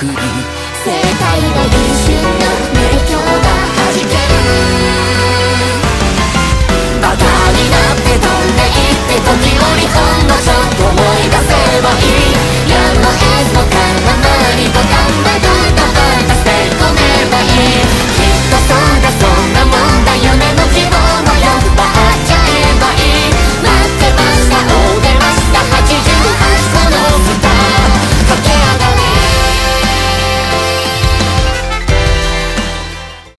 く解世界が